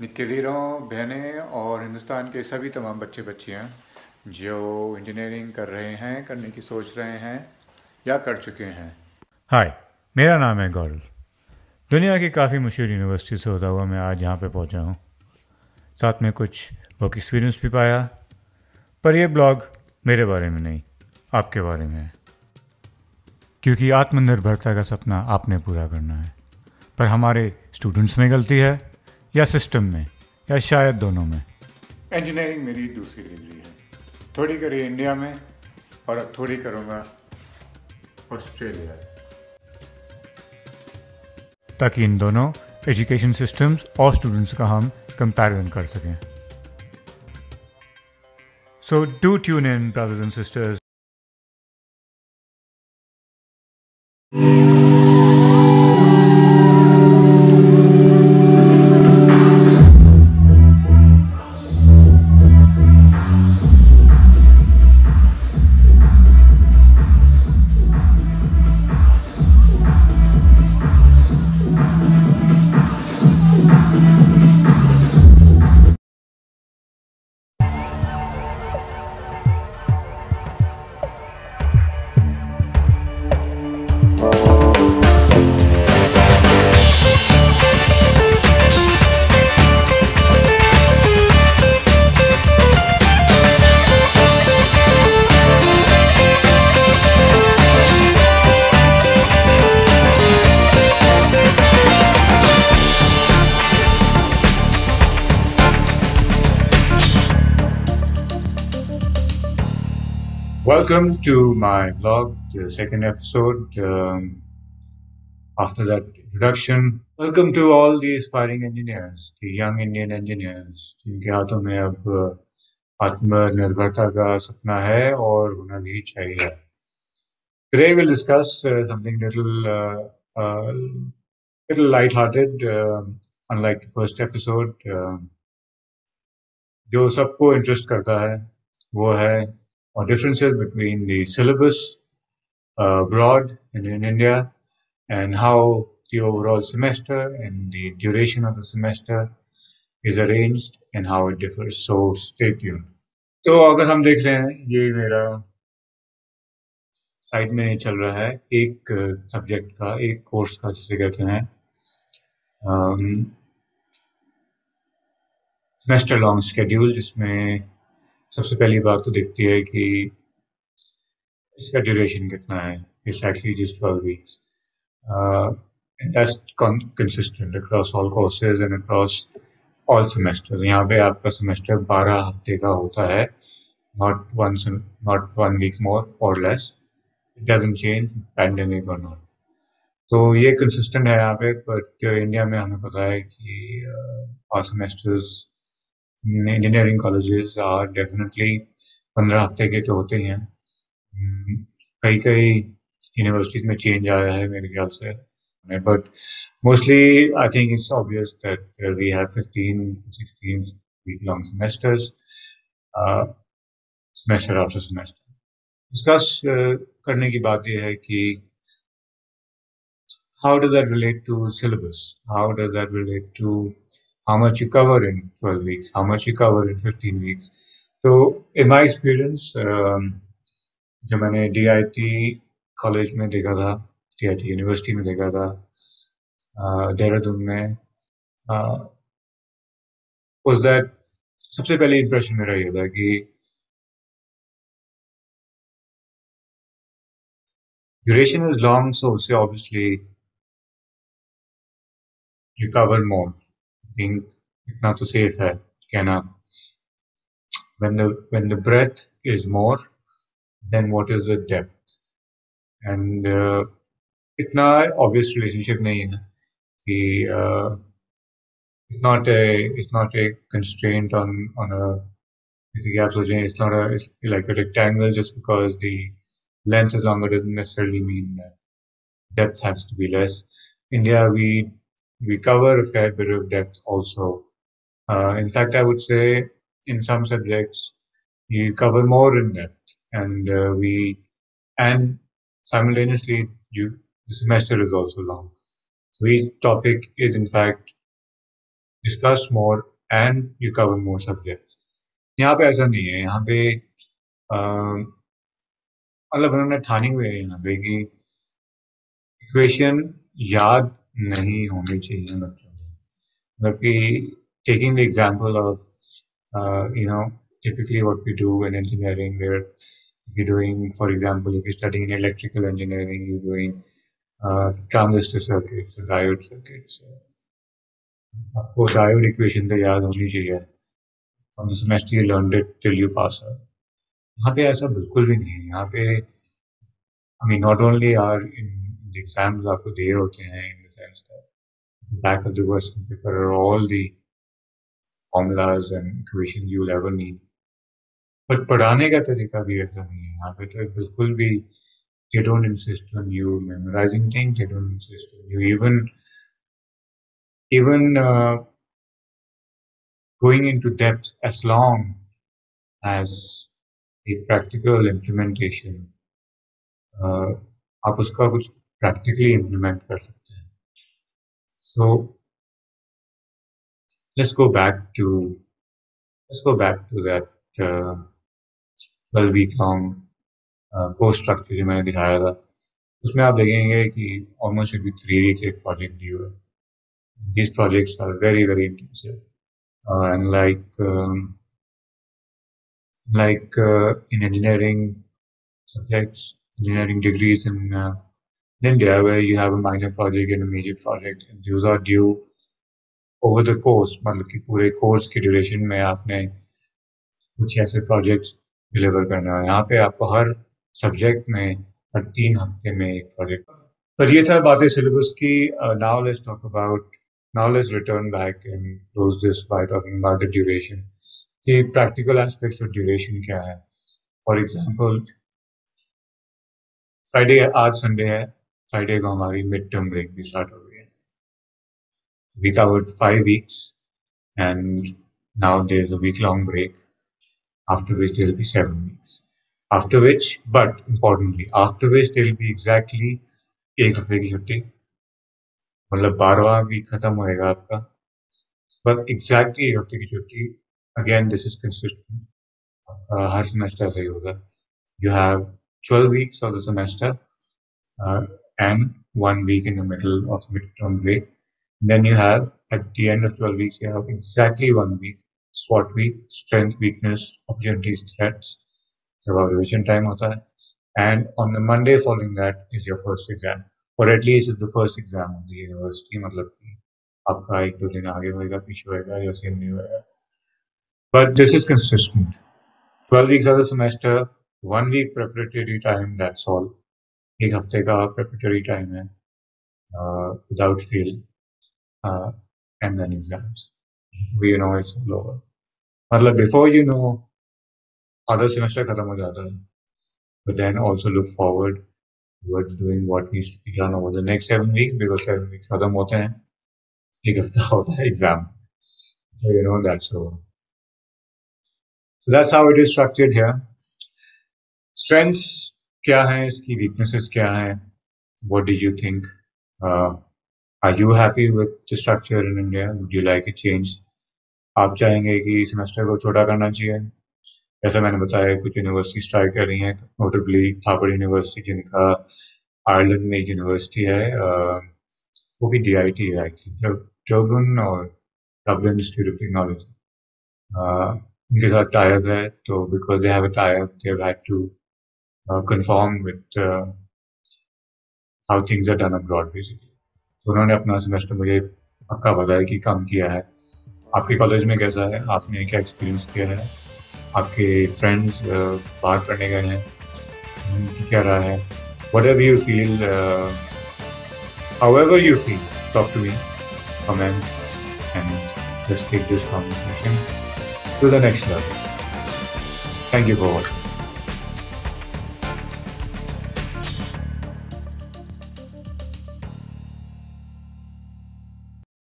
वीरों बहनें और हिंदुस्तान के सभी तमाम बच्चे बच्चियाँ जो इंजीनियरिंग कर रहे हैं, करने की सोच रहे हैं या कर चुके हैं। हाय मेरा नाम है गौरव दुनिया की काफ़ी मशहूर यूनिवर्सिटी से होता हुआ मैं आज यहाँ पे पहुँचा हूँ। साथ में कुछ वर्क एक्सपीरियंस भी पाया, पर यह ब्लॉग मेरे बारे में नहीं, आपके बारे में है। क्योंकि आत्मनिर्भरता का सपना आपने पूरा करना है, पर हमारे स्टूडेंट्स में गलती है या सिस्टम में या शायद दोनों में। इंजीनियरिंग मेरी दूसरी डिग्री है। थोड़ी करी इंडिया में और अब थोड़ी करूँगा ऑस्ट्रेलिया ताकि इन दोनों एजुकेशन सिस्टम्स और स्टूडेंट्स का हम कंपैरिजन कर सकें। So do tune in brothers and sisters Welcome to my blog, the second episode. Um, after that introduction, welcome to all the aspiring engineers, the young Indian engineers, जिनके हाथों में अब आत्मनिर्भरता का सपना है और होना भी चाहिए. Today we'll discuss uh, something little uh, uh, little light-hearted, uh, unlike the first episode. Uh, जो सबको इंटरेस्ट करता है वो है or differences between the syllabus uh, abroad and in India and how the overall semester and the duration of the semester is arranged and how it differs. So stay tuned. तो अगर हम देख रहे हैं ये मेरा साइड में चल रहा है एक सब्जेक्ट का एक कोर्स का जिसे कहते हैं सेमेस्टर लॉन्ग शेड्यूल जिसमें सबसे पहली बात तो दिखती है कि इसका ड्यूरेशन कितना है? It's actually just twelve weeks that's consistent across all courses and across all semester यहाँ पे आपका सेमेस्टर बारह हफ़्ते का होता है not one not one week more और less it doesn't change pandemic और नॉट तो ये कंसिस्टेंट है यहाँ पे बट इंडिया में हमें पता है कि all uh, semesters engineering colleges are definitely पंद्रह हफ़्ते के तो होते ही कई कई यूनिवर्सिटीज में चेंज आया है मेरे ख्याल से। But mostly I think it's obvious that we have 15 16 week long semesters semester after semester discuss करने की बात यह है कि how does that relate to syllabus? How does that relate to how much you cover in 12 weeks, how much you cover in 15 weeks. So in my experience, um, जो मैंने D I T college में देखा था D university में देखा था देहरादून में was that सबसे पहले इम्प्रेशन मेरा ये था कि duration is long, so obviously you cover more. think इतना तो सेफ है कहना when the when the breadth is more then what is the depth and uh, इतना obvious relationship नहीं है कि uh, it's not a it's not a constraint on on a जैसे कि आप सोचें it's not a it's like a rectangle just because the length is longer doesn't necessarily mean that depth has to be less. India we we cover a fair bit of depth also. Uh, in fact, I would say in some subjects we cover more in depth, and uh, we and simultaneously you the semester is also long. So each topic is in fact discuss more and you cover more subjects यहाँ पे ऐसा नहीं है यहाँ पे मतलब उन्होंने ठानी हुई है यहाँ पे कि इक्वेशन याद नहीं होनी चाहिए बच्चों जबकि taking the example of you know typically what we do in engineering where you doing for example if you study in electrical engineering you doing transistor circuit diode circuit आपको डायोड इक्वेशन तो याद होनी चाहिए। From the semester you learn it till you pass out यहाँ पे ऐसा बिल्कुल भी नहीं है। यहाँ पे I mean not only are in exams आपको दिए होते हैं the sense that back of the question paper are all formulas and equations you'll ever need but पढ़ाने का तरीका भी ऐसा नहीं है यहाँ पे तो बिल्कुल भी they don't insist on you memorizing things they don't insist on you even even uh, going into depth as long as a practical implementation uh, आप उसका कुछ practically implement कर सकते हैं so let's go back to let's go back to that uh, 12 week long course structure जो मैंने दिखाया था उसमें आप देखेंगे कि ऑलमोस्ट एवरी थ्री वीक्स एक प्रोजेक्ट दी हुआ है these projects are very very intensive uh, and like um, like uh, in engineering subjects engineering degrees in, uh, in India where you have a minor project and a major project. And those are due over the course मतलब कि पूरे course के duration में आपने कुछ ऐसे projects deliver करना है। यहाँ पे आपको हर सब्जेक्ट में, हर तीन हफ़्ते में एक प्रोजेक्ट पर ये था बातें सिलेबस की। Now let's talk about now let's return back and close this by talking about the duration कि प्रैक्टिकल एस्पेक्ट्स ऑफ़ ड्यूरेशन क्या है? फॉर एग्जांपल फ्राइडे आज संडे है। फ्राइडे को हमारी मिड टर्म ब्रेक भी स्टार्ट हो गई है। We covered five weeks and now there week long break after which there be seven weeks after which but importantly after which there be exactly एक हफ़्ते की छुट्टी। मतलब बारहवा वीक खत्म होएगा आपका बट एग्जैक्टली एक हफ़्ते की छुट्टी। अगेन दिस इज़ कंसिस्टेंट हर सेमेस्टर सही होगा। You have twelve weeks of the semester and one week in the middle of midterm break Then you have, at the end of 12 weeks, you have exactly one week, SWOT week, strength, weakness, opportunities, threats. जब आप revision time होता है. And on the Monday following that is your first exam. Or at least it's the first exam of the university. मतलब कि आपका एक दो दिन आगे होएगा पीछे होएगा या सेम नहीं होएगा But this is consistent. 12 weeks of the semester, one week preparatory time, that's all. एक हफ़्ते का preparatory time है uh, fail. uh, and then exams. We know it's all over. मतलब before you know other semester खत्म हो जाता है but then also look forward towards doing what needs to be done over the next seven weeks because seven weeks खत्म होते हैं एक हफ़्ता होता है you know that's over so that's how it is structured here strengths क्या है इसकी वीकनेसेस क्या है? What do you think? Uh, Are you happy with the structure in India? Would you like a? आप चाहेंगे कि सेमेस्टर को छोटा करना चाहिए। जैसा मैंने बताया कुछ यूनिवर्सिटी ट्राई कर रही हैं। नोटेबली थापड़ यूनिवर्सिटी जिनका आयरलैंड में यूनिवर्सिटी है uh, वो भी डी आई टी है डर्बन और डबलिन इंस्टीट्यूट ऑफ़ टेक्नोलॉजी उनके साथ टाइप है तो because they have a type they have had to confirm with how things are done abroad basically उन्होंने अपना सेमेस्टर मुझे पक्का बताया कि काम किया है। आपके कॉलेज में कैसा है? आपने क्या एक्सपीरियंस किया है? आपके फ्रेंड्स बाहर पढ़ने गए हैं? उनकी क्या रहा है? Whatever you feel however you feel, talk to me, comment, and let's take this conversation to the next level. Thank you for watching.